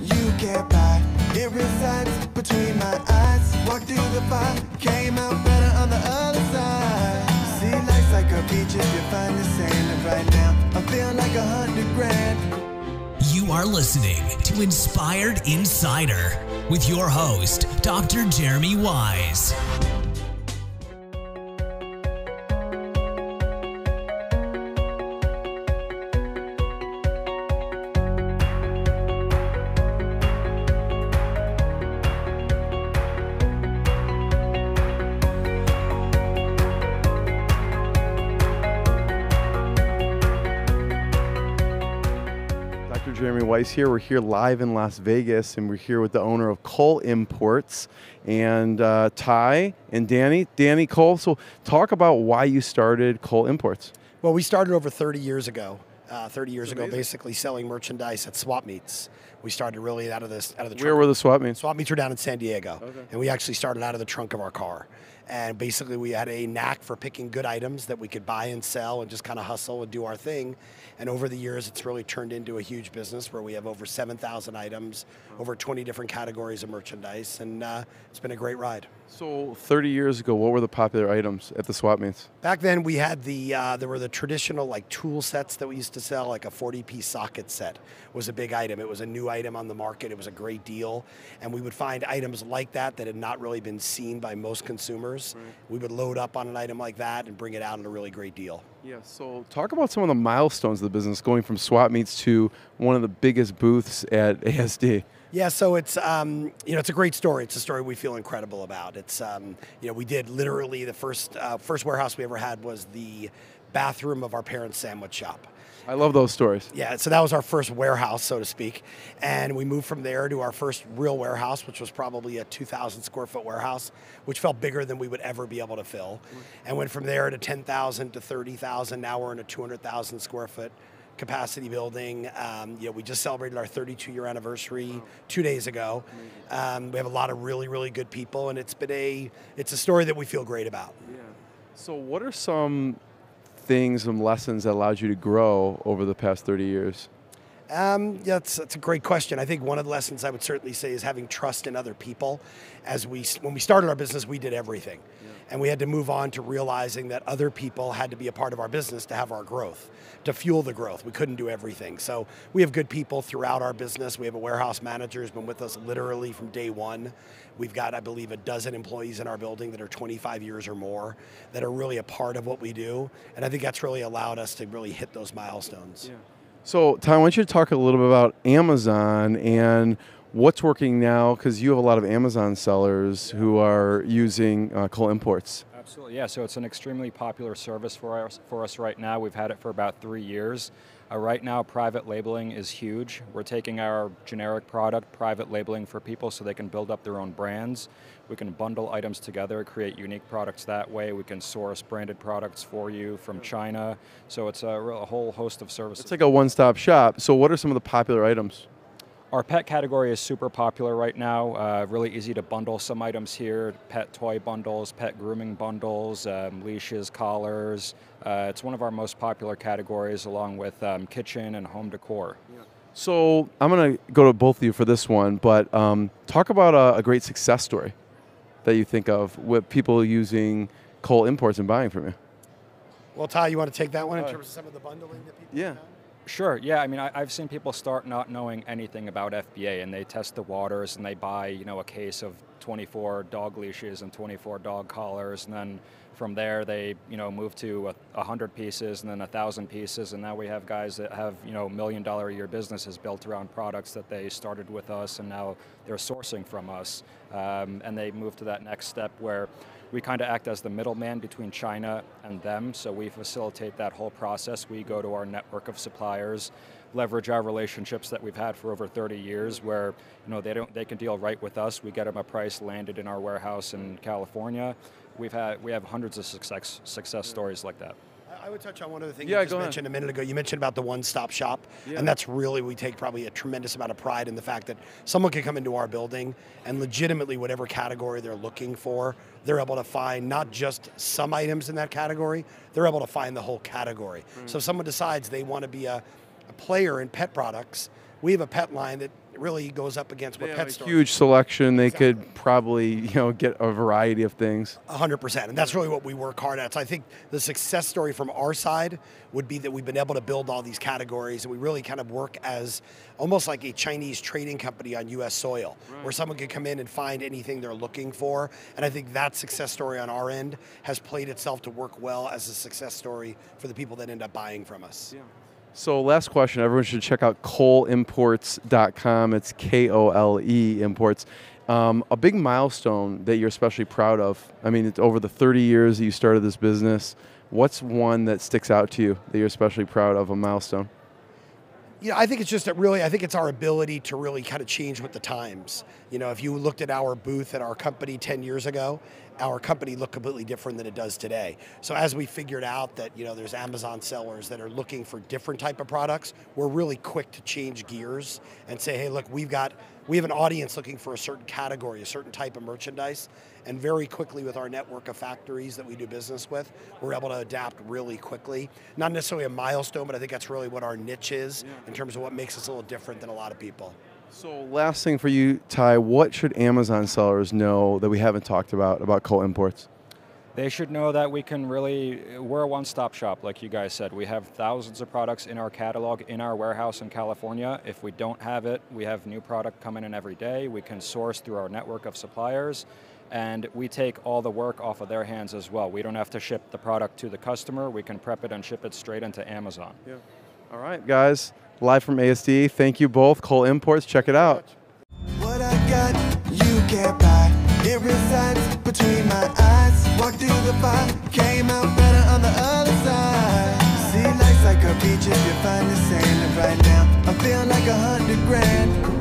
you can't buy. It resides between my eyes. Walked through the fire, came out better on the other side. See, life's like a beach if you find the right now, feeling like a hundred grand. You are listening to Inspired Insider with your host, Dr. Jeremy Weisz. Jeremy Weisz here. We're here live in Las Vegas, and we're here with the owner of Kole Imports and uh, Ty and Danny. Danny Kole. So, talk about why you started Kole Imports. Well, we started over 30 years ago. Uh, 30 years ago, basically selling merchandise at swap meets. We started really out of this out of the Where were the swap meets? swap meets were down in San Diego, and we actually started out of the trunk of our car. And basically, we had a knack for picking good items that we could buy and sell, and just kind of hustle and do our thing. And over the years, it's really turned into a huge business where we have over 7,000 items, over 20 different categories of merchandise, and uh, it's been a great ride. So, 30 years ago, what were the popular items at the swap meets? Back then, we had the uh, there were the traditional like tool sets that we used to sell, like a 40-piece socket set was a big item. It was a new item on the market. It was a great deal, and we would find items like that that had not really been seen by most consumers. We would load up on an item like that and bring it out at a really great deal. Yeah, so talk about some of the milestones of the business going from swap meets to one of the biggest booths at ASD. Yeah, so it's um, you know it's a great story. It's a story we feel incredible about. It's um, you know we did literally the first uh, first warehouse we ever had was the bathroom of our parents' sandwich shop. I love those stories. Yeah, so that was our first warehouse, so to speak. And we moved from there to our first real warehouse, which was probably a 2,000 square foot warehouse, which felt bigger than we would ever be able to fill. And went from there to 10,000 to 30,000. Now we're in a 200,000 square foot capacity building. Um, you know, we just celebrated our 32 year anniversary two days ago. Um, we have a lot of really, really good people, and it's been a it's a story that we feel great about. Yeah. So, what are some things, some lessons that allowed you to grow over the past 30 years? Um, yeah, that's, that's a great question. I think one of the lessons I would certainly say is having trust in other people. As we, when we started our business, we did everything, and we had to move on to realizing that other people had to be a part of our business to have our growth, to fuel the growth. We couldn't do everything, so we have good people throughout our business. We have a warehouse manager who's been with us literally from day one. We've got, I believe, a dozen employees in our building that are 25 years or more that are really a part of what we do, and I think that's really allowed us to really hit those milestones. So, Ty, I want you to talk a little bit about Amazon and what's working now because you have a lot of Amazon sellers who are using uh, Kole Imports. Absolutely, yeah. So it's an extremely popular service for us for us right now. We've had it for about three years. Uh, right now, private labeling is huge. We're taking our generic product, private labeling for people so they can build up their own brands. We can bundle items together, create unique products that way. We can source branded products for you from China. So it's a, real- a whole host of services. It's like a one stop shop. So, what are some of the popular items? Our pet category is super popular right now. Uh, really easy to bundle some items here pet toy bundles, pet grooming bundles, um, leashes, collars. Uh, it's one of our most popular categories, along with um, kitchen and home decor. So, I'm going to go to both of you for this one, but um, talk about a, a great success story that you think of with people using Kole Imports and buying from you. Well, Ty, you want to take that one in terms of some of the bundling that people Yeah. Have? Sure. Yeah. I mean, I, I've seen people start not knowing anything about FBA, and they test the waters, and they buy, you know, a case of 24 dog leashes and 24 dog collars, and then from there they, you know, move to a, 100 pieces and then a thousand pieces, and now we have guys that have, you know, million dollar a year businesses built around products that they started with us, and now they're sourcing from us, um, and they move to that next step where we kind of act as the middleman between China and them, so we facilitate that whole process. We go to our network of suppliers, leverage our relationships that we've had for over 30 years, where you know they don't they can deal right with us. We get them a price landed in our warehouse in California. We've had we have hundreds of success success stories like that. I- I would touch on one other thing Yeah, you just go ahead. mentioned a minute ago. You mentioned about the one-stop shop, Yeah. and that's really we take probably a tremendous amount of pride in the fact that someone can come into our building and legitimately whatever category they're looking for, they're able to find not just some items in that category, they're able to find the whole category. Hmm. So if someone decides they want to be a a player in pet products. We have a pet line that really goes up against what They pet stores. huge selection. They Exactly. could probably, you know, get a variety of things. hundred percent, and that's really what we work hard at. So I think the success story from our side would be that we've been able to build all these categories, and we really kind of work as almost like a Chinese trading company on U.S. soil, where someone can come in and find anything they're looking for. And I think that success story on our end has played itself to work well as a success story for the people that end up buying from us. So, last question. Everyone should check out koleimports.com. It's K O L E imports. Um, a big milestone that you're especially proud of. I mean, it's over the 30 years that you started this business. What's one that sticks out to you that you're especially proud of? A milestone. You know, I think it's just that really, I think it's our ability to really kind of change with the times. You know, if you looked at our booth at our company 10 years ago, our company looked completely different than it does today. So as we figured out that, you know, there's Amazon sellers that are looking for different type of products, we're really quick to change gears and say, hey, look, we've got, we have an audience looking for a certain category, a certain type of merchandise. And very quickly with our network of factories that we do business with, we're able to adapt really quickly. Not necessarily a milestone, but I think that's really what our niche is in terms of what makes us a little different than a lot of people. So, last thing for you, Ty, what should Amazon sellers know that we haven't talked about about Kole Imports? They should know that we can really, we're a one stop shop, like you guys said. We have thousands of products in our catalog in our warehouse in California. If we don't have it, we have new product coming in every day. We can source through our network of suppliers, and we take all the work off of their hands as well. We don't have to ship the product to the customer, we can prep it and ship it straight into Amazon. Yeah. All right, guys, live from ASD. Thank you both. Kole Imports, check it out. It resides between my eyes. Walked through the fire, came out better on the other side. See, life's like a beach if you find the sand. And right now, I feel like a hundred grand.